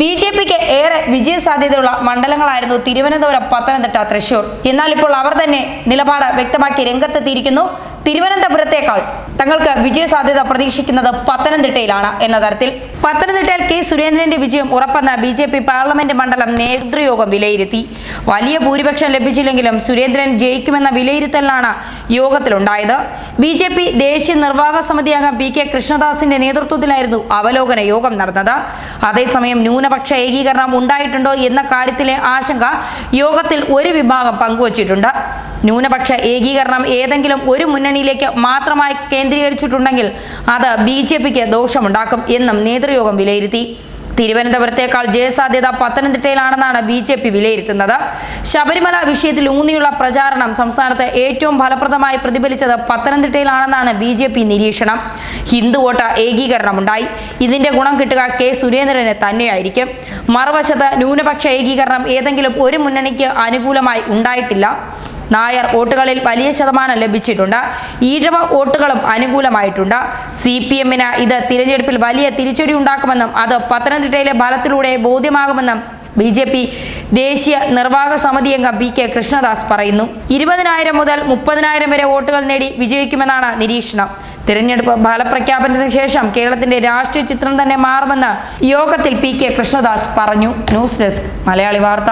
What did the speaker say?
B J പിക്ക് ഏറെ വിജയസാധ്യതയുള്ള മണ്ഡലങ്ങളായിരുന്നു തിരുവനന്തപുരം പത്തനംതിട്ട തൃശൂർ എന്നാൽ ഇപ്പോൾ അവർ തന്നെ നിലപാട് വ്യക്തമാക്കി രംഗത്തെത്തിയിരിക്കുന്നു. തിരുവനന്തപുരത്തേക്കാൾ തങ്ങൾക്ക് വിജയസാധ്യത പ്രതീക്ഷിക്കുന്നത് പത്തനംതിട്ടയിലാണ് എന്ന തരത്തിൽ. പത്തനംതിട്ടയിൽ കെ സുരേന്ദ്രന്റെ വിജയം ഉറപ്പെന്ന ബി ജെ പി പാർലമെന്റ് മണ്ഡലം നേതൃയോഗം വിലയിരുത്തി. വലിയ ഭൂരിപക്ഷം ലഭിച്ചില്ലെങ്കിലും സുരേന്ദ്രൻ ജയിക്കുമെന്ന വിലയിരുത്തലാണ് യോഗത്തിലുണ്ടായത്. ബി ജെ പി ദേശീയ നിർവാഹക സമിതി അംഗം പി കെ കൃഷ്ണദാസിന്റെ നേതൃത്വത്തിലായിരുന്നു അവലോകന യോഗം നടന്നത്. അതേസമയം ന്യൂനപക്ഷ ഏകീകരണം ഉണ്ടായിട്ടുണ്ടോ എന്ന കാര്യത്തിലെ ആശങ്ക യോഗത്തിൽ ഒരു വിഭാഗം പങ്കുവച്ചിട്ടുണ്ട്. ന്യൂനപക്ഷ ഏകീകരണം ഏതെങ്കിലും ഒരു മുന്നണിയിലേക്ക് മാത്രമായി കേന്ദ്രീകരിച്ചിട്ടുണ്ടെങ്കിൽ അത് ബി ജെ പിക്ക് ദോഷമുണ്ടാക്കും എന്നും നേതൃയോഗം വിലയിരുത്തി. തിരുവനന്തപുരത്തേക്കാൾ ജയസാധ്യത പത്തനംതിട്ടയിലാണെന്നാണ് ബി ജെ പി വിലയിരുത്തുന്നത്. ശബരിമല വിഷയത്തിൽ ഊന്നിയുള്ള പ്രചാരണം സംസ്ഥാനത്ത് ഏറ്റവും ഫലപ്രദമായി പ്രതിഫലിച്ചത് പത്തനംതിട്ടയിലാണെന്നാണ് ബി ജെ പി നിരീക്ഷണം. ഹിന്ദു വോട്ട് ഏകീകരണമുണ്ടായി. ഇതിന്റെ ഗുണം കിട്ടുക കെ സുരേന്ദ്രന് തന്നെയായിരിക്കും. മറുവശത്ത് ന്യൂനപക്ഷ ഏകീകരണം ഏതെങ്കിലും ഒരു മുന്നണിക്ക് അനുകൂലമായി ഉണ്ടായിട്ടില്ല. നായർ വോട്ടുകളിൽ വലിയ ശതമാനം ലഭിച്ചിട്ടുണ്ട്. ഈഴവ വോട്ടുകളും അനുകൂലമായിട്ടുണ്ട്. സി പി എമ്മിന് ഇത് തിരഞ്ഞെടുപ്പിൽ വലിയ തിരിച്ചടി ഉണ്ടാക്കുമെന്നും അത് പത്തനംതിട്ടയിലെ ഫലത്തിലൂടെ ബോധ്യമാകുമെന്നും ബി ജെ പി ദേശീയ നിർവാഹക സമിതി അംഗം പി കെ കൃഷ്ണദാസ് പറയുന്നു. ഇരുപതിനായിരം മുതൽ മുപ്പതിനായിരം വരെ വോട്ടുകൾ നേടി വിജയിക്കുമെന്നാണ് നിരീക്ഷണം. തിരഞ്ഞെടുപ്പ് ഫലപ്രഖ്യാപനത്തിന് ശേഷം കേരളത്തിന്റെ രാഷ്ട്രീയ ചിത്രം തന്നെ മാറുമെന്ന് യോഗത്തിൽ പി കെ കൃഷ്ണദാസ് പറഞ്ഞു. ന്യൂസ് ഡെസ്ക് മലയാളി വാർത്ത.